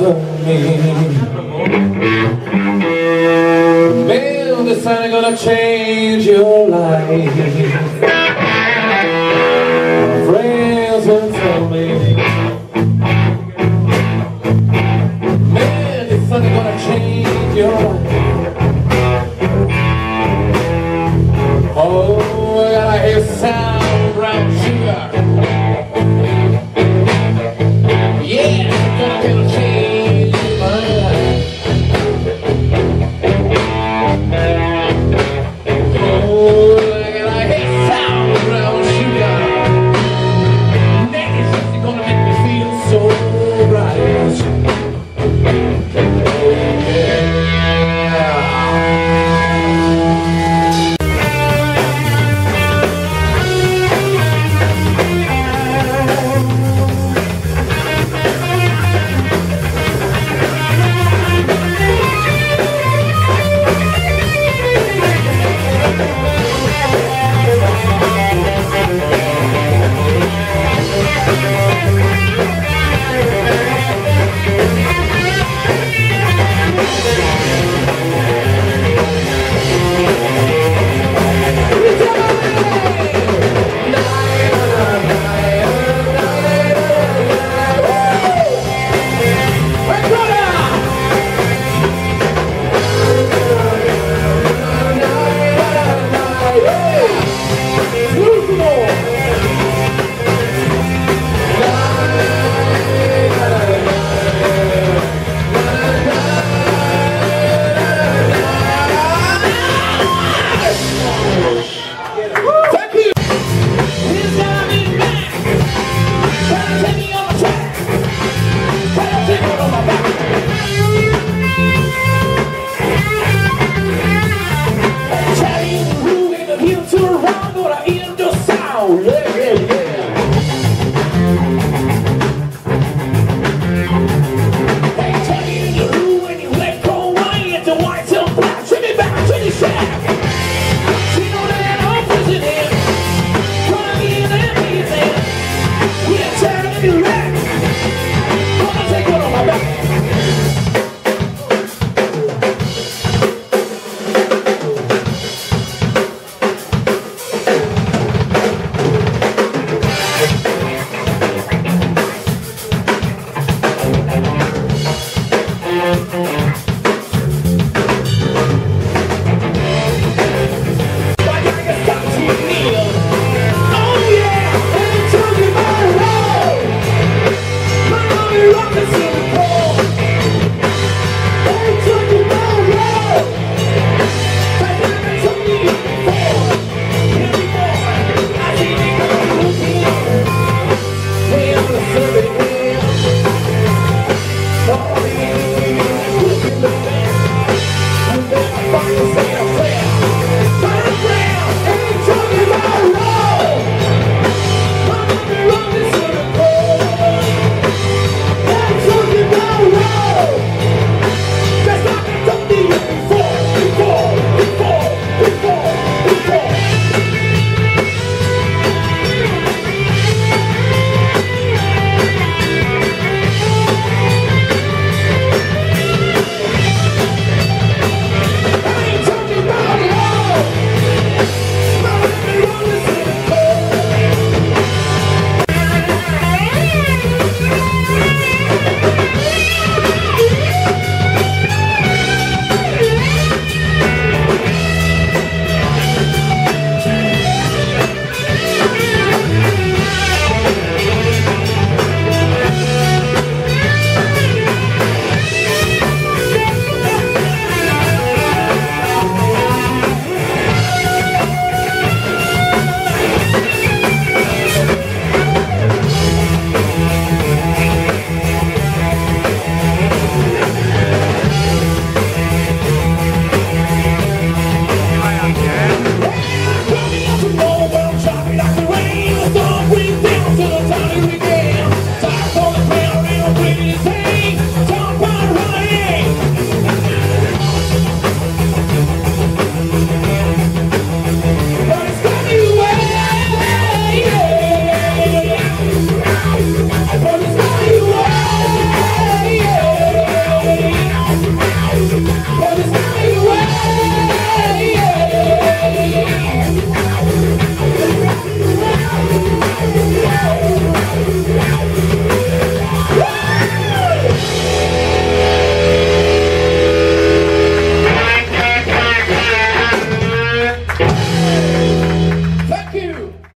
for me. Man, this time I'm gonna change your life. Friends will tell me. Man, this gonna change your life. Oh, I gotta hear sound right